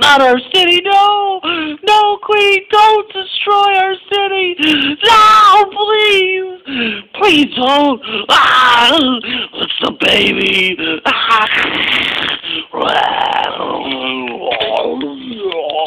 Not our city, no! No, Queen, don't destroy our city! No, please! Please don't! Ah, it's the baby! Ah.